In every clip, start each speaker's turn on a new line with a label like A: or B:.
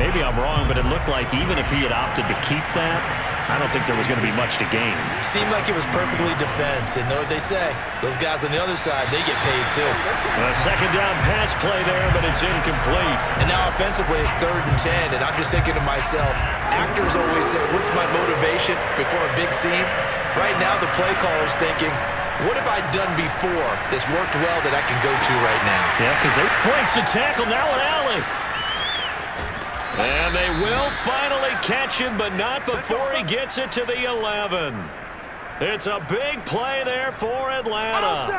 A: Maybe I'm wrong, but it looked like even if he had opted to keep that, I don't think there was going to be much to gain.
B: Seemed like it was perfectly defense. And know what they say? Those guys on the other side, they get paid too.
A: A second down pass play there, but it's incomplete.
B: And now offensively, it's third and ten. And I'm just thinking to myself, actors always say, what's my motivation before a big scene? Right now, the play caller's thinking, what have I done before that's worked well that I can go to right now?
A: Yeah, because it breaks the tackle. Now an alley. And they will finally catch him, but not before he gets it to the 11. It's a big play there for Atlanta.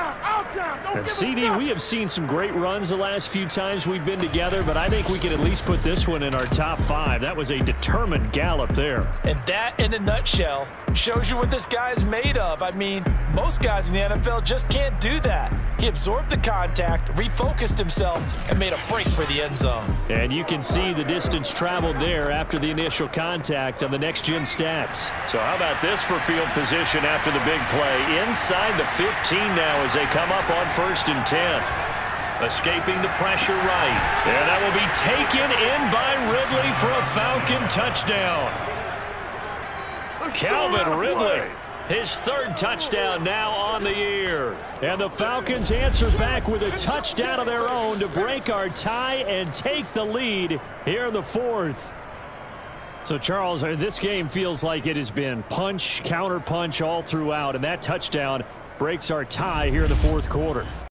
C: And CD, we have seen some great runs the last few times we've been together, but I think we can at least put this one in our top five. That was a determined gallop there.
D: And that, in a nutshell, shows you what this guy is made of. I mean, most guys in the NFL just can't do that. He absorbed the contact, refocused himself, and made a break for the end zone.
C: And you can see the distance traveled there after the initial contact on the next-gen stats.
A: So how about this for field position after the big play? Inside the 15 now as they come up on first and 10. Escaping the pressure right. And that will be taken in by Ridley for a Falcon touchdown. Calvin Ridley. His third touchdown now on the year.
C: And the Falcons answer back with a touchdown of their own to break our tie and take the lead here in the fourth. So, Charles, uh, this game feels like it has been punch, counter punch all throughout, and that touchdown breaks our tie here in the fourth quarter.